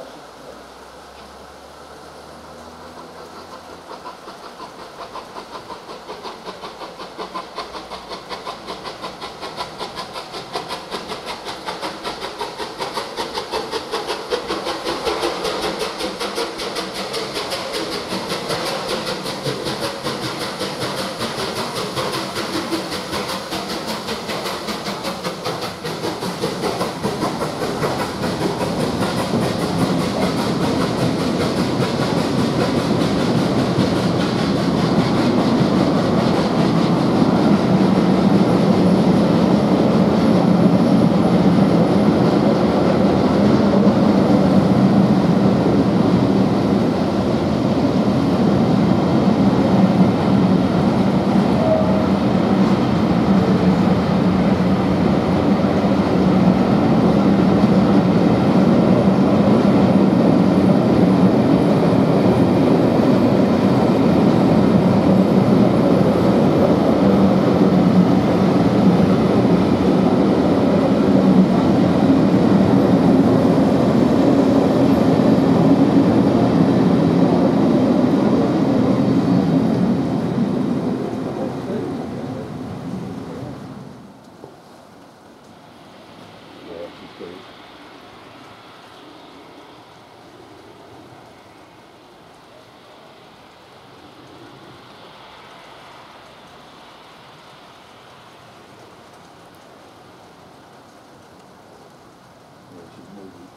Obrigado. She's moving.